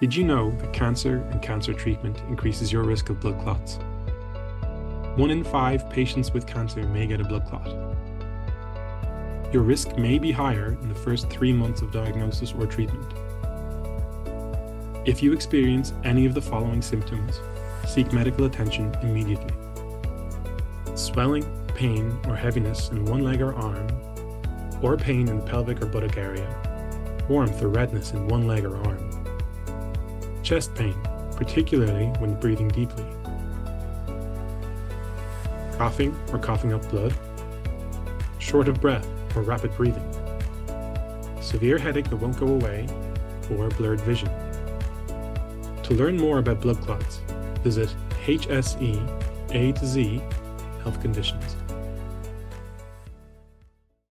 Did you know that cancer and cancer treatment increases your risk of blood clots? One in five patients with cancer may get a blood clot. Your risk may be higher in the first three months of diagnosis or treatment. If you experience any of the following symptoms, seek medical attention immediately. Swelling, pain, or heaviness in one leg or arm, or pain in the pelvic or buttock area, warmth or redness in one leg or arm, chest pain, particularly when breathing deeply, coughing or coughing up blood, short of breath or rapid breathing, severe headache that won't go away, or blurred vision. To learn more about blood clots, visit HSE A to Z Health Conditions.